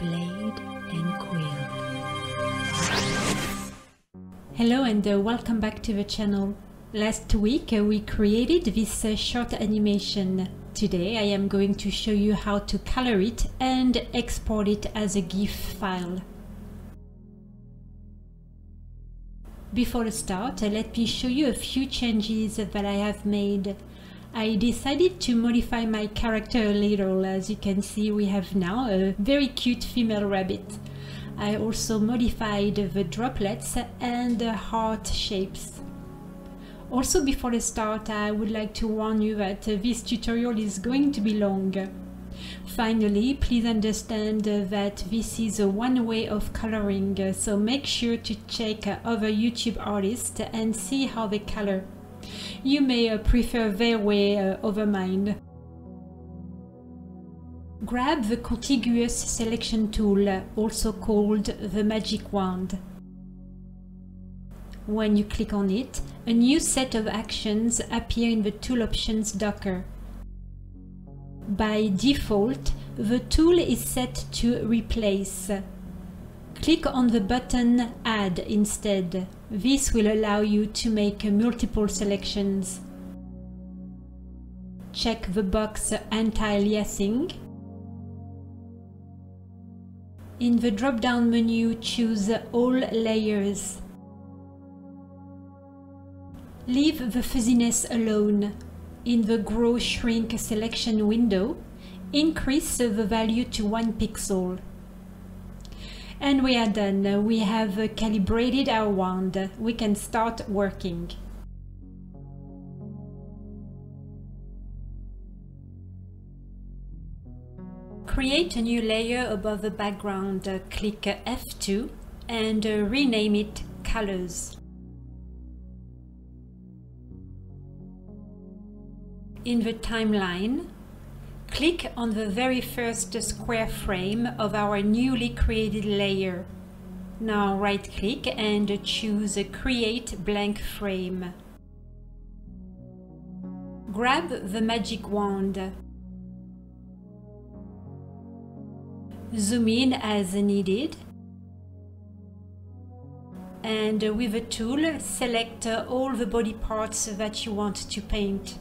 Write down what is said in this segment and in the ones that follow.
Blade and Quill. Hello and uh, welcome back to the channel. Last week uh, we created this uh, short animation. Today I am going to show you how to color it and export it as a GIF file. Before the start, uh, let me show you a few changes that I have made. I decided to modify my character a little. As you can see, we have now a very cute female rabbit. I also modified the droplets and the heart shapes. Also before the start, I would like to warn you that this tutorial is going to be long. Finally, please understand that this is one way of coloring, so make sure to check other YouTube artists and see how they color. You may uh, prefer their way uh, over mine. Grab the contiguous selection tool, also called the magic wand. When you click on it, a new set of actions appear in the tool options docker. By default, the tool is set to replace. Click on the button Add instead. This will allow you to make multiple selections. Check the box Anti-aliasing. In the drop-down menu, choose All Layers. Leave the fuzziness alone. In the Grow Shrink selection window, increase the value to 1 pixel. And we are done. We have calibrated our wand. We can start working. Create a new layer above the background. Click F2 and rename it Colors. In the timeline, Click on the very first square frame of our newly created layer. Now right click and choose Create Blank Frame. Grab the magic wand. Zoom in as needed. And with a tool, select all the body parts that you want to paint.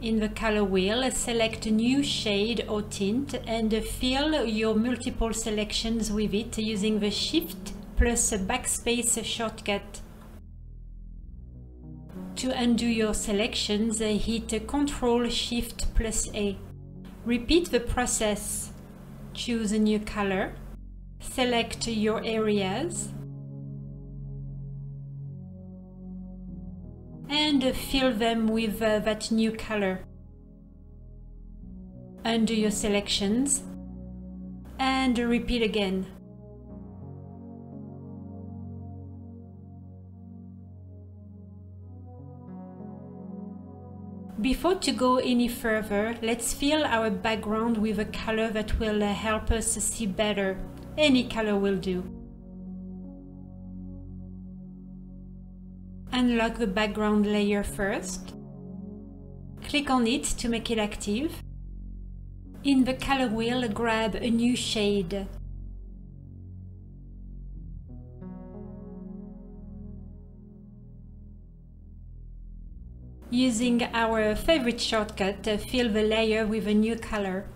In the color wheel, select a new shade or tint and fill your multiple selections with it using the Shift plus Backspace shortcut. To undo your selections, hit Ctrl Shift plus A. Repeat the process. Choose a new color. Select your areas and fill them with uh, that new color. Undo your selections and repeat again. Before to go any further, let's fill our background with a color that will uh, help us see better. Any color will do. Unlock the background layer first. Click on it to make it active. In the color wheel, grab a new shade. Using our favorite shortcut, uh, fill the layer with a new color.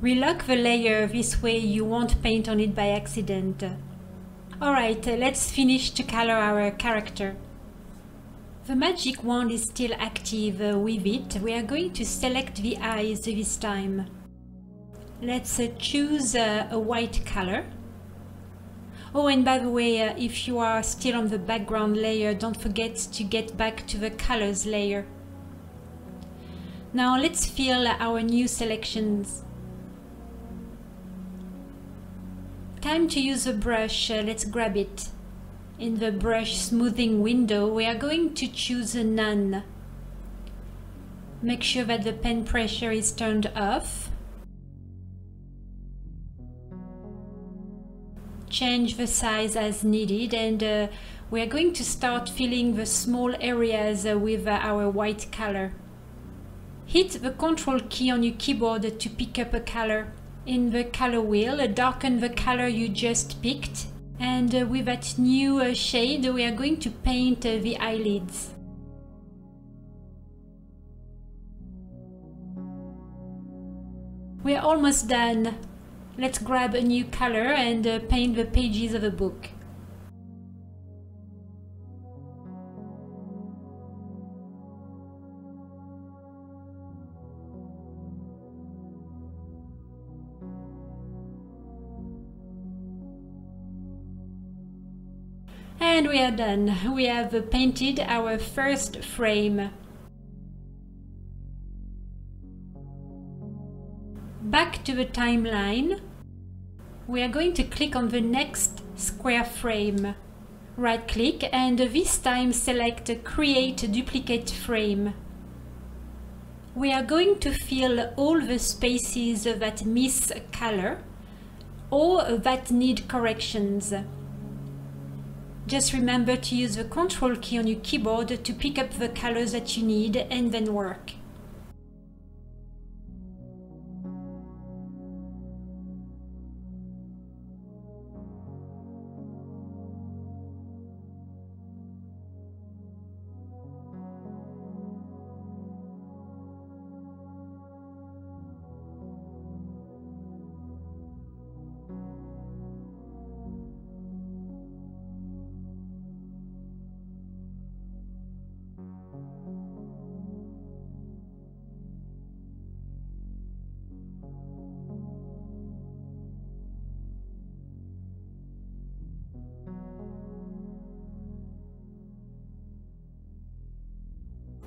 Relock the layer, this way you won't paint on it by accident. Alright, uh, let's finish to color our character. The magic wand is still active uh, with it. We are going to select the eyes this time. Let's uh, choose a white color. Oh, and by the way, uh, if you are still on the background layer, don't forget to get back to the colors layer. Now let's fill our new selections. Time to use a brush, uh, let's grab it. In the brush smoothing window, we are going to choose a none. Make sure that the pen pressure is turned off. Change the size as needed and uh, we are going to start filling the small areas uh, with uh, our white color. Hit the control key on your keyboard to pick up a color. In the color wheel, darken the color you just picked and uh, with that new uh, shade we are going to paint uh, the eyelids. We are almost done. Let's grab a new color and uh, paint the pages of the book. We are done. We have painted our first frame. Back to the timeline. We are going to click on the next square frame. Right click and this time select Create Duplicate Frame. We are going to fill all the spaces that miss color or that need corrections. Just remember to use the control key on your keyboard to pick up the colors that you need and then work.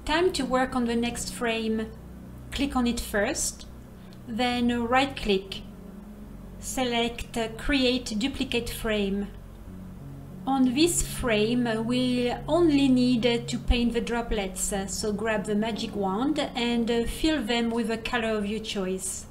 Time to work on the next frame. Click on it first, then right click. Select Create Duplicate Frame. On this frame, we only need to paint the droplets, so grab the magic wand and fill them with a color of your choice.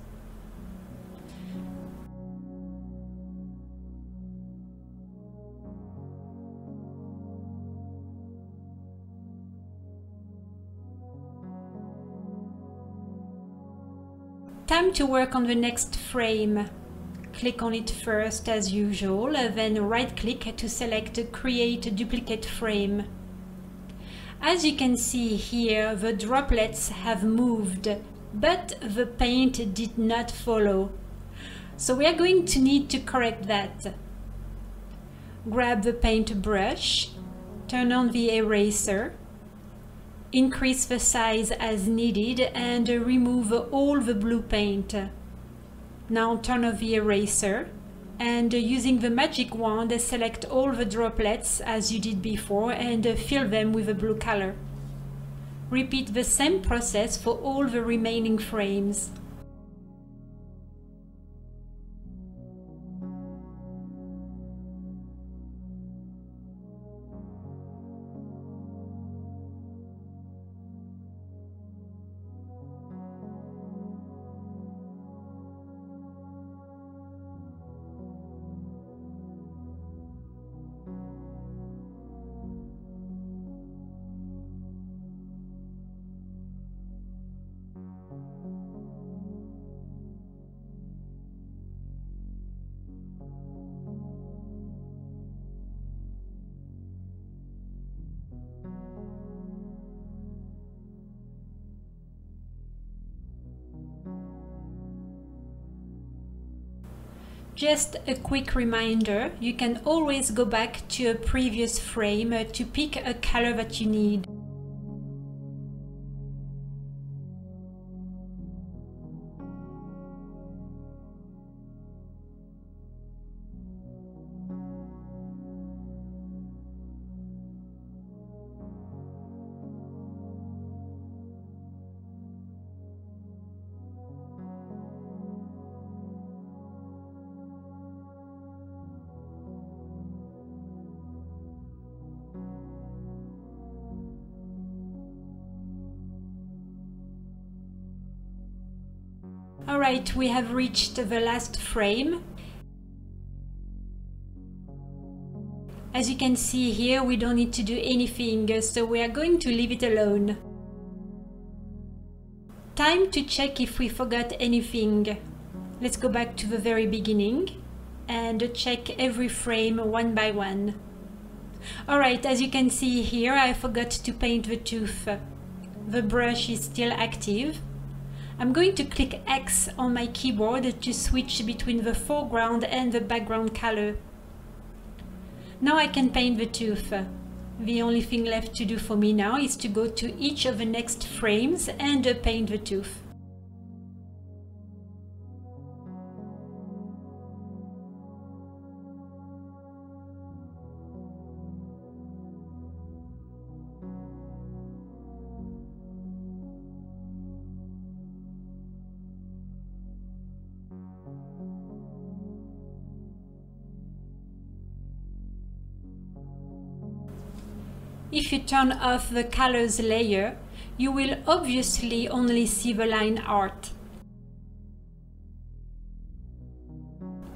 Time to work on the next frame. Click on it first as usual, then right click to select Create Duplicate Frame. As you can see here, the droplets have moved, but the paint did not follow. So we are going to need to correct that. Grab the paint brush, turn on the eraser, increase the size as needed and remove all the blue paint. Now turn off the eraser and using the magic wand select all the droplets as you did before and fill them with a blue color. Repeat the same process for all the remaining frames. Just a quick reminder, you can always go back to a previous frame to pick a color that you need. Alright, we have reached the last frame. As you can see here, we don't need to do anything, so we are going to leave it alone. Time to check if we forgot anything. Let's go back to the very beginning and check every frame one by one. Alright, as you can see here, I forgot to paint the tooth. The brush is still active. I'm going to click X on my keyboard to switch between the foreground and the background color. Now I can paint the tooth. The only thing left to do for me now is to go to each of the next frames and paint the tooth. If you turn off the colors layer, you will obviously only see the line art.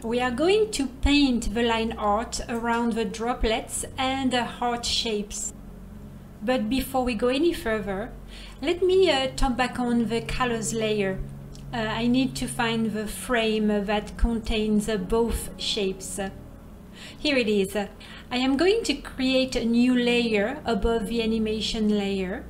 We are going to paint the line art around the droplets and the heart shapes. But before we go any further, let me uh, turn back on the colors layer. Uh, I need to find the frame that contains uh, both shapes. Here it is. I am going to create a new layer above the animation layer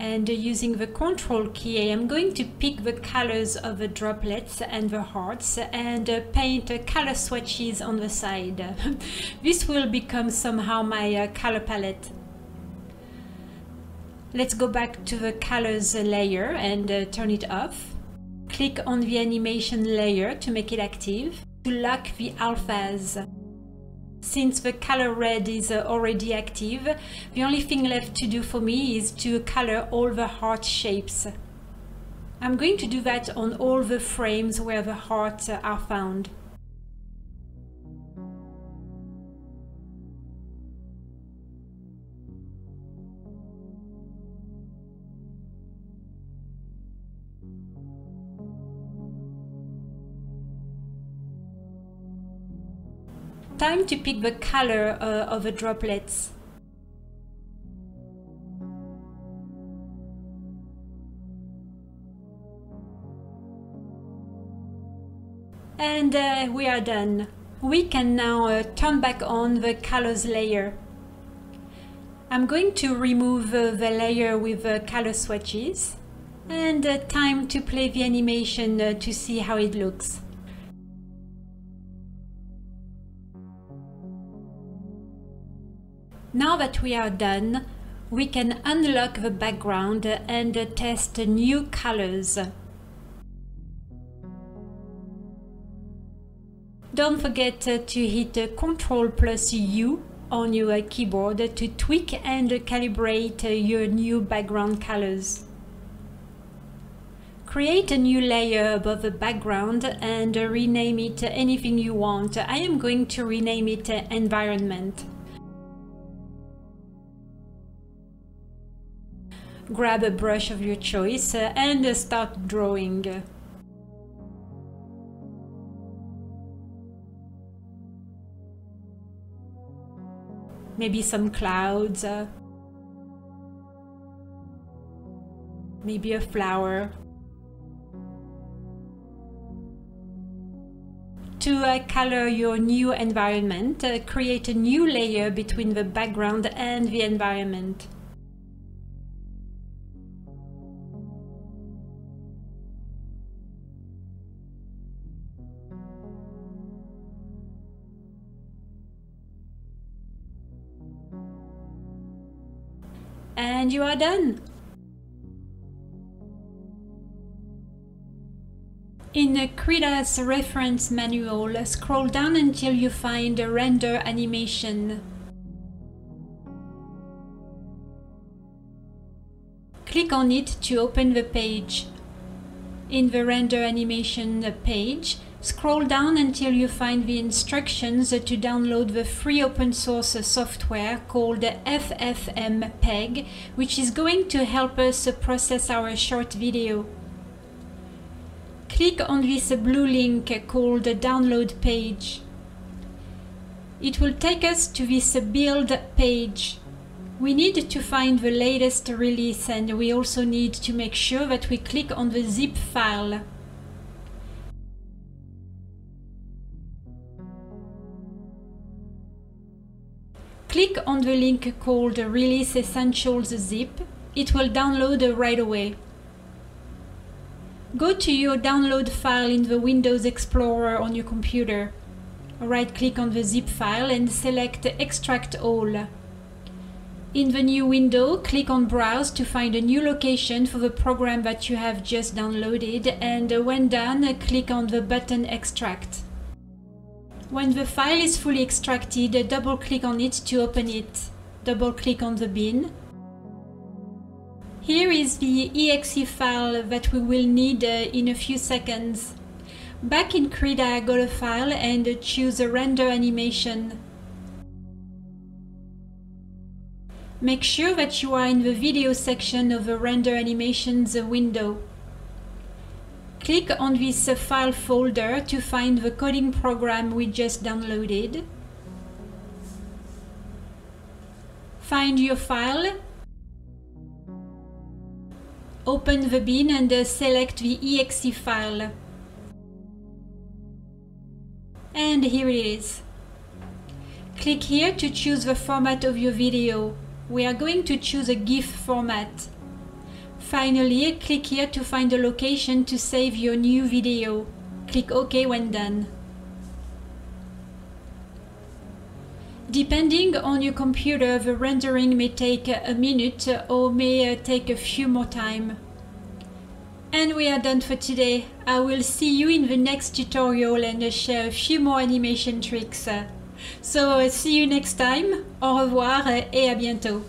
and using the control key I am going to pick the colors of the droplets and the hearts and uh, paint uh, color swatches on the side. this will become somehow my uh, color palette. Let's go back to the colors layer and turn it off. Click on the animation layer to make it active. To lock the alphas. Since the color red is uh, already active, the only thing left to do for me is to color all the heart shapes. I'm going to do that on all the frames where the hearts are found. Time to pick the color uh, of the droplets. And uh, we are done. We can now uh, turn back on the colors layer. I'm going to remove uh, the layer with the color swatches and uh, time to play the animation uh, to see how it looks. Now that we are done, we can unlock the background and test new colors. Don't forget to hit Ctrl plus U on your keyboard to tweak and calibrate your new background colors. Create a new layer above the background and rename it anything you want. I am going to rename it environment. Grab a brush of your choice uh, and start drawing. Maybe some clouds, uh, maybe a flower. To uh, color your new environment, uh, create a new layer between the background and the environment. And you are done. In the Krita's reference manual, scroll down until you find a render animation. Click on it to open the page. In the render animation page, Scroll down until you find the instructions to download the free open source software called FFmpeg, which is going to help us process our short video. Click on this blue link called download page. it will take us to this build page. We need to find the latest release and we also need to make sure that we click on the zip file. Click on the link called Release Essentials zip. It will download right away. Go to your download file in the Windows Explorer on your computer. Right click on the zip file and select Extract All. In the new window, click on Browse to find a new location for the program that you have just downloaded and when done, click on the button Extract. When the file is fully extracted, double click on it to open it. Double click on the bin. Here is the exe file that we will need uh, in a few seconds. Back in Krita, go to File and choose a Render Animation. Make sure that you are in the video section of the Render Animations window. Click on this file folder to find the coding program we just downloaded. Find your file. Open the bin and uh, select the exe file. And here it is. Click here to choose the format of your video. We are going to choose a GIF format. Finally, click here to find a location to save your new video. Click OK when done. Depending on your computer, the rendering may take a minute or may uh, take a few more time. And we are done for today. I will see you in the next tutorial and share a few more animation tricks. So see you next time. Au revoir et à bientôt.